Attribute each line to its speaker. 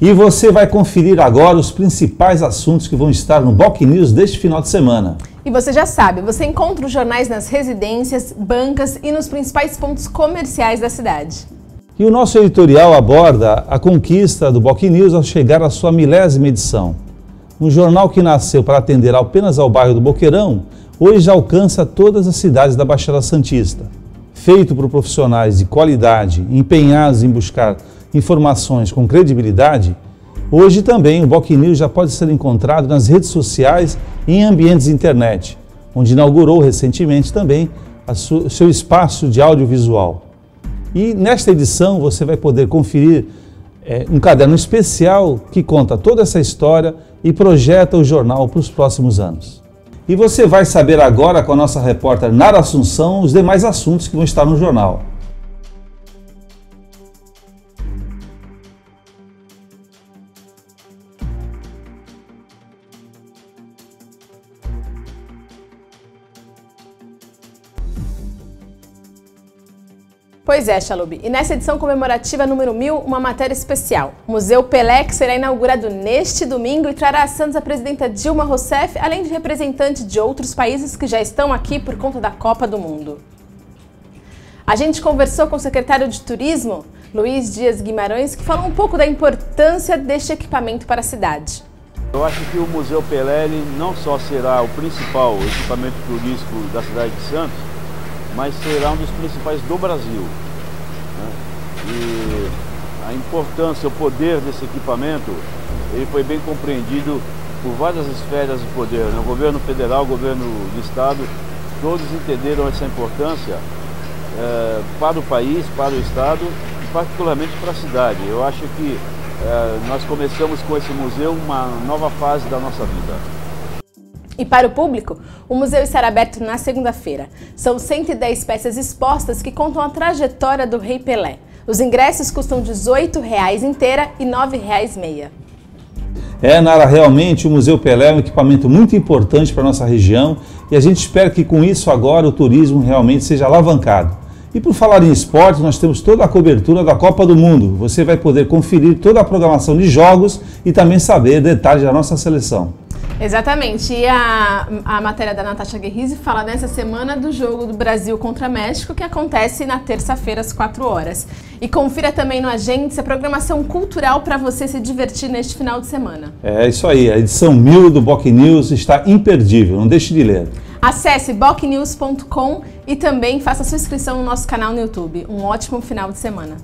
Speaker 1: E você vai conferir agora os principais assuntos que vão estar no Boc News deste final de semana.
Speaker 2: E você já sabe, você encontra os jornais nas residências, bancas e nos principais pontos comerciais da cidade.
Speaker 1: E o nosso editorial aborda a conquista do Boc News ao chegar à sua milésima edição. Um jornal que nasceu para atender apenas ao bairro do Boqueirão, hoje já alcança todas as cidades da Baixada Santista. Feito por profissionais de qualidade, empenhados em buscar informações com credibilidade, hoje também o Boc News já pode ser encontrado nas redes sociais e em ambientes de internet, onde inaugurou recentemente também o seu espaço de audiovisual. E nesta edição você vai poder conferir é, um caderno especial que conta toda essa história e projeta o jornal para os próximos anos. E você vai saber agora com a nossa repórter Nara Assunção os demais assuntos que vão estar no jornal.
Speaker 2: Pois é, Chalub. E nessa edição comemorativa número 1000, uma matéria especial. O Museu Pelé, que será inaugurado neste domingo e trará a Santos a presidenta Dilma Rousseff, além de representantes de outros países que já estão aqui por conta da Copa do Mundo. A gente conversou com o secretário de Turismo, Luiz Dias Guimarães, que falou um pouco da importância deste equipamento para a cidade.
Speaker 3: Eu acho que o Museu Pelé não só será o principal equipamento turístico da cidade de Santos, mas será um dos principais do Brasil. Né? E a importância, o poder desse equipamento, ele foi bem compreendido por várias esferas de poder, né? o governo federal, o governo do estado, todos entenderam essa importância é, para o país, para o estado e particularmente para a cidade. Eu acho que é, nós começamos com esse museu uma nova fase da nossa vida.
Speaker 2: E para o público, o museu estará aberto na segunda-feira. São 110 peças expostas que contam a trajetória do Rei Pelé. Os ingressos custam R$ 18,00 inteira e R$ 9,00 meia.
Speaker 1: É, Nara, realmente o Museu Pelé é um equipamento muito importante para a nossa região e a gente espera que com isso agora o turismo realmente seja alavancado. E por falar em esporte, nós temos toda a cobertura da Copa do Mundo. Você vai poder conferir toda a programação de jogos e também saber detalhes da nossa seleção.
Speaker 2: Exatamente. E a, a matéria da Natasha Guerrizi fala nessa semana do jogo do Brasil contra México, que acontece na terça-feira, às 4 horas. E confira também no Agente a programação cultural para você se divertir neste final de semana.
Speaker 1: É isso aí. A edição 1000 do Boc News está imperdível. Não deixe de ler.
Speaker 2: Acesse bocnews.com e também faça sua inscrição no nosso canal no YouTube. Um ótimo final de semana.